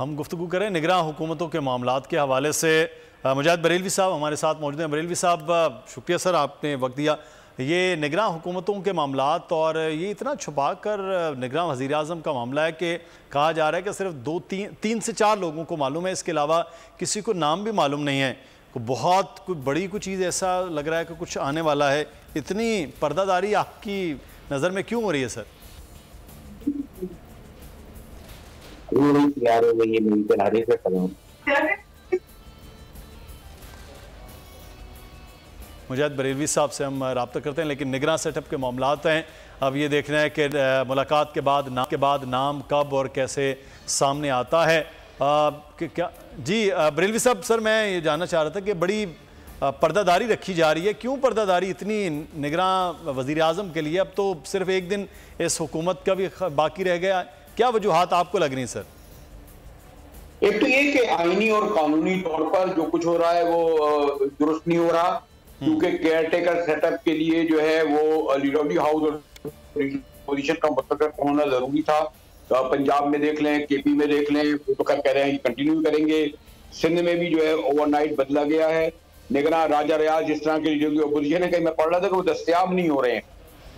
हम गुफ्तु करें निगरान हुकूमतों के मामला के हवाले से। मुजाहिद बरेलवी साहब हमारे साथ मौजूद हैं। बरेलवी साहब शुक्रिया सर, आपने वक्त दिया। ये निगरान हुकूमतों के मामला और ये इतना छुपा कर निगरान वज़ी अजम का मामला है कि कहा जा रहा है कि सिर्फ़ दो, तीन तीन से चार लोगों को मालूम है। इसके अलावा किसी को नाम भी मालूम नहीं है। बहुत, कोई बड़ी कोई चीज़ ऐसा लग रहा है कि कुछ आने वाला है। इतनी पर्दादारी आपकी नज़र में क्यों हो रही है सर? मुजाहिद बरेलवी साहब से हम रबता करते हैं लेकिन निगरान सेटअप के मामला हैं। अब ये देखना है कि मुलाकात के बाद नाम के बाद नाम कब और कैसे सामने आता है। आ, कि क्या जी बरेलवी साहब सर मैं ये जानना चाह रहा था कि बड़ी पर्दादारी रखी जा रही है। क्यों पर्दादारी इतनी निगरान वज़ी अजम के लिए? अब तो सिर्फ़ एक दिन इस हुकूमत का भी बाकी रह गया। क्या वजूहत आपको लग रही सर? एक तो ये कि आईनी और कानूनी तौर पर जो कुछ हो रहा है वो दुरुस्त नहीं हो रहा। क्योंकि केयर टेकर सेटअप के लिए जो है वो लिडोडी हाउस और पोजीशन का मुस्तक होना ज़रूरी था। तो पंजाब में देख लें केपी में देख लें वो तो कह रहे हैं कंटिन्यू करेंगे। सिंध में भी जो है ओवरनाइट बदला गया है। निगरा राजा रियाज जिस तरह के जो अपोजिशन है कहीं मैं पढ़ रहा था कि वो दस्तियाब नहीं हो रहे हैं।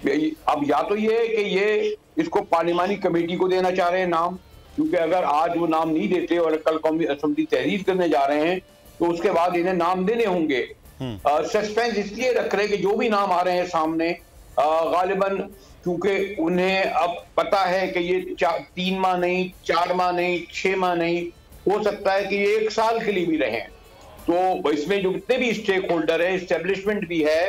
अब या तो ये है कि ये इसको पार्लिमानी कमेटी को देना चाह रहे हैं नाम क्योंकि अगर आज वो नाम नहीं देते और कल कौमी असम्बली तहरीर करने जा रहे हैं तो उसके बाद इन्हें नाम देने होंगे सस्पेंस हम्म। इसलिए रख रहे हैं कि जो भी नाम आ रहे हैं सामने गालिबन क्योंकि उन्हें अब पता है कि ये तीन माह नहीं चार माह नहीं छह माह नहीं हो सकता है कि ये एक साल के लिए भी रहे तो इसमें जो जितने भी स्टेक होल्डर है स्टेब्लिशमेंट भी है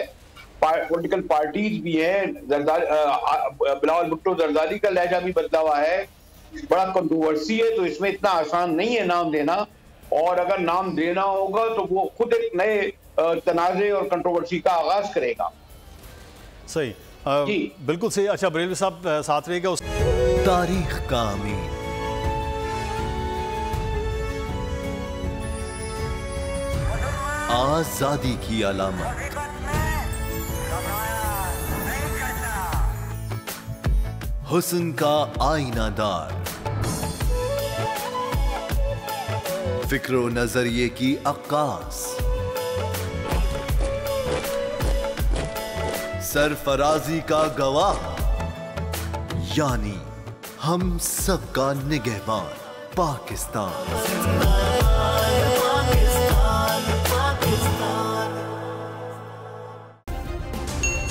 पॉलिटिकल पार्टीज़ भी है बिलावल भुट्टो जरदारी का लहजा भी बदला हुआ है। बड़ा कंट्रोवर्सी है तो इसमें इतना आसान नहीं है नाम देना। और अगर नाम देना होगा तो वो खुद एक नए तनाजे और कंट्रोवर्सी का आगाज़ करेगा। सही। जी। बिल्कुल सही। अच्छा बरेलवी साहब साथ रहेगा उस तारीख का अमीन आज़ादी की अलामत। हुसन का आईनादार। फ़िक्र नज़रिए की अक्कास। सरफराजी का गवाह। यानी हम सबका निगहबान, पाकिस्तान।